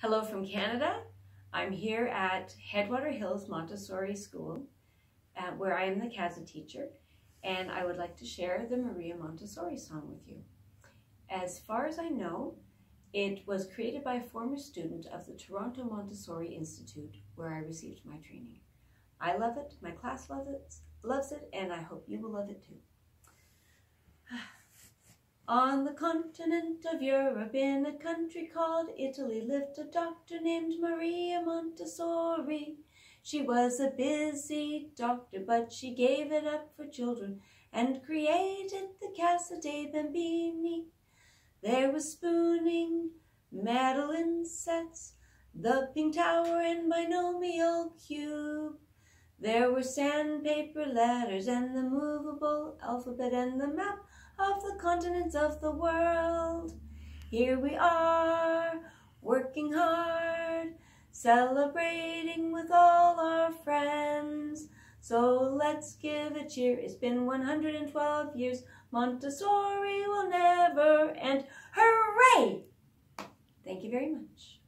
Hello from Canada. I'm here at Headwater Hills Montessori School uh, where I am the CASA teacher and I would like to share the Maria Montessori song with you. As far as I know, it was created by a former student of the Toronto Montessori Institute where I received my training. I love it, my class loves it, loves it, and I hope you will love it too. On the continent of Europe, in a country called Italy, lived a doctor named Maria Montessori. She was a busy doctor, but she gave it up for children and created the Casa dei Bambini. There was spooning, metal insets, the pink tower and binomial cube. There were sandpaper letters and the movable alphabet and the map of the continents of the world. Here we are, working hard, celebrating with all our friends. So let's give a cheer. It's been 112 years. Montessori will never end. Hooray! Thank you very much.